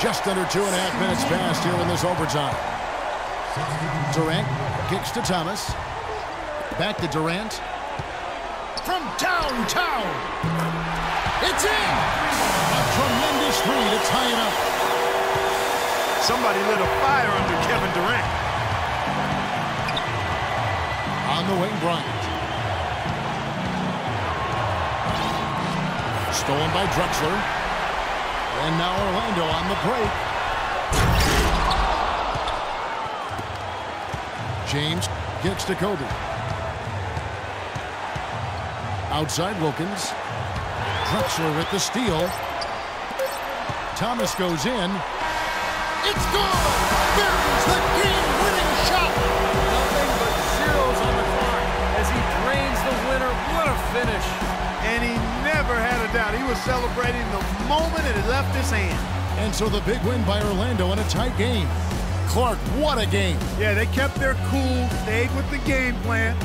Just under two and a half minutes passed here in this overtime. Durant kicks to Thomas. Back to Durant. From downtown. It's in! A tremendous three to tie it up. Somebody lit a fire under Kevin Durant. On the wing, Bryant. Stolen by Drexler. And now Orlando on the break. James gets to Kobe. Outside Wilkins. Drexler with the steal. Thomas goes in. It's good! There's the game-winning shot! Nothing but zeros on the clock as he drains the winner. What a finish. Celebrating the moment it had left his hand. And so the big win by Orlando in a tight game. Clark, what a game. Yeah, they kept their cool, stayed with the game plan,